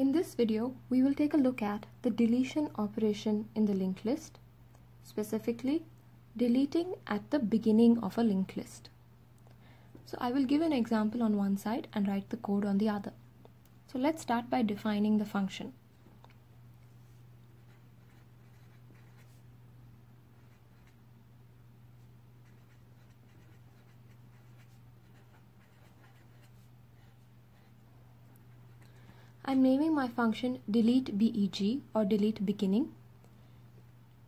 In this video, we will take a look at the deletion operation in the linked list, specifically deleting at the beginning of a linked list. So I will give an example on one side and write the code on the other. So let's start by defining the function. I'm naming my function delete beg or delete beginning.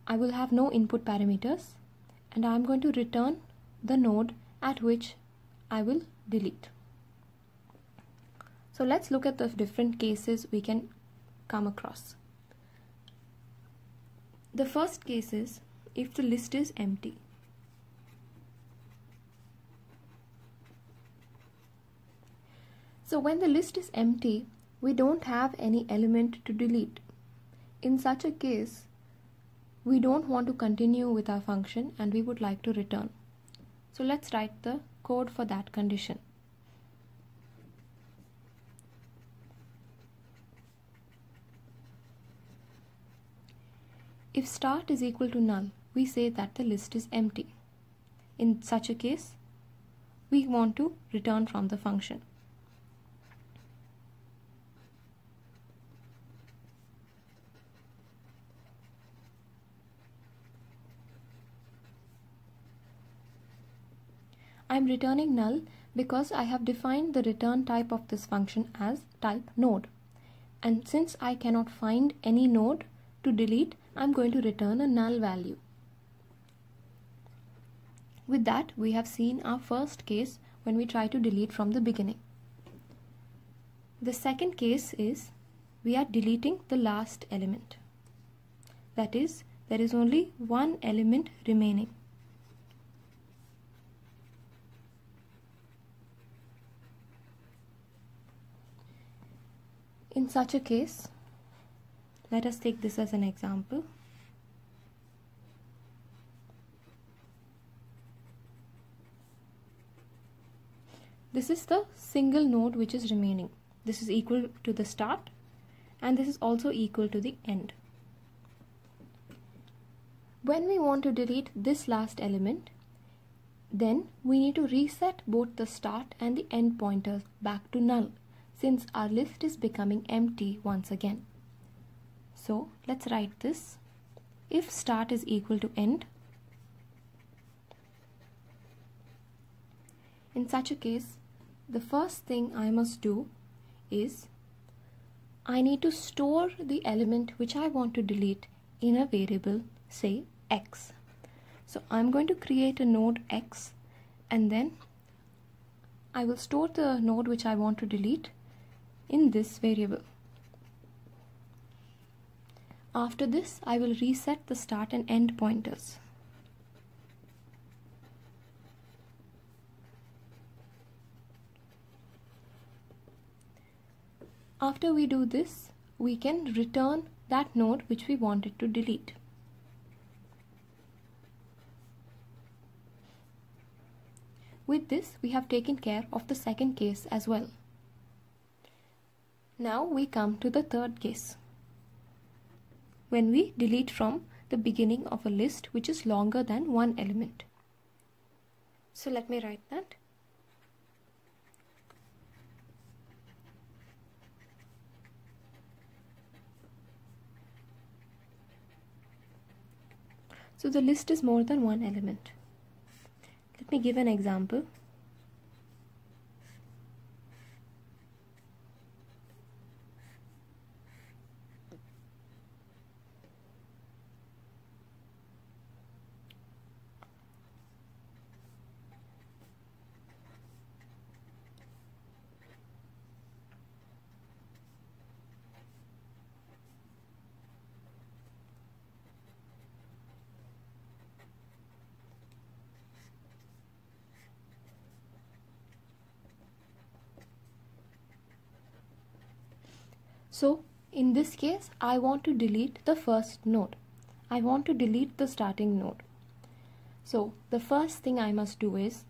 I will have no input parameters and I'm going to return the node at which I will delete. So let's look at the different cases we can come across. The first case is if the list is empty. So when the list is empty, we don't have any element to delete. In such a case, we don't want to continue with our function and we would like to return. So let's write the code for that condition. If start is equal to null, we say that the list is empty. In such a case, we want to return from the function. I am returning null because I have defined the return type of this function as type node. And since I cannot find any node to delete, I'm going to return a null value. With that, we have seen our first case when we try to delete from the beginning. The second case is we are deleting the last element. That is, there is only one element remaining. In such a case, let us take this as an example. This is the single node which is remaining. This is equal to the start and this is also equal to the end. When we want to delete this last element, then we need to reset both the start and the end pointers back to null since our list is becoming empty once again. So let's write this. If start is equal to end, in such a case, the first thing I must do is I need to store the element which I want to delete in a variable, say x. So I'm going to create a node x and then I will store the node which I want to delete in this variable. After this, I will reset the start and end pointers. After we do this, we can return that node which we wanted to delete. With this, we have taken care of the second case as well. Now we come to the third case. When we delete from the beginning of a list which is longer than one element. So let me write that. So the list is more than one element. Let me give an example. So in this case, I want to delete the first node. I want to delete the starting node. So the first thing I must do is,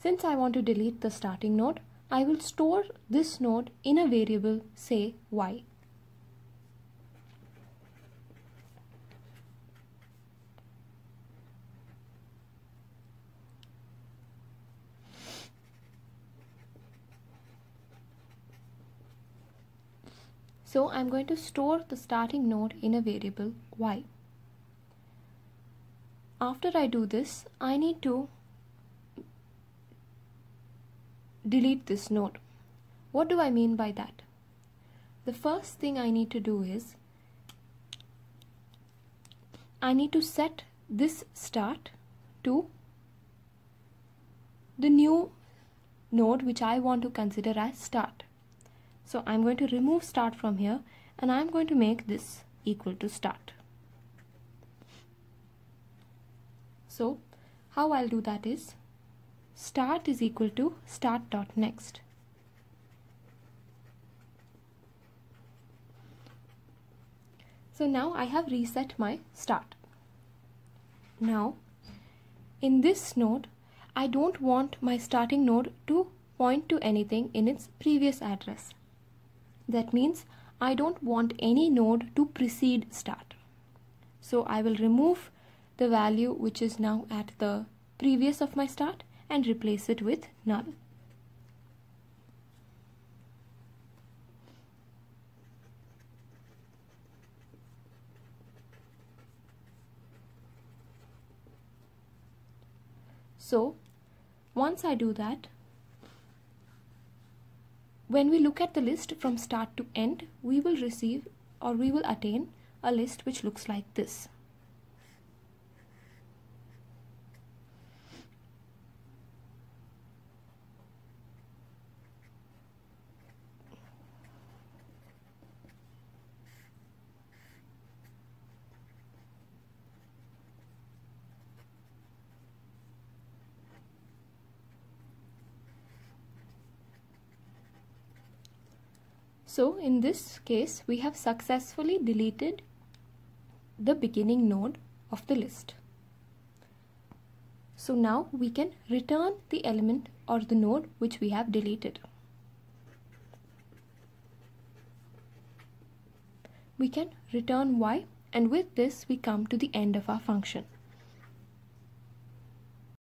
since I want to delete the starting node, I will store this node in a variable, say y. So I'm going to store the starting node in a variable y. After I do this, I need to delete this node. What do I mean by that? The first thing I need to do is I need to set this start to the new node which I want to consider as start. So I'm going to remove start from here and I'm going to make this equal to start. So how I'll do that is start is equal to start dot next. So now I have reset my start. Now in this node I don't want my starting node to point to anything in its previous address. That means I don't want any node to precede start. So I will remove the value which is now at the previous of my start and replace it with null. So once I do that, when we look at the list from start to end, we will receive or we will attain a list which looks like this. So in this case, we have successfully deleted the beginning node of the list. So now we can return the element or the node which we have deleted. We can return y and with this we come to the end of our function.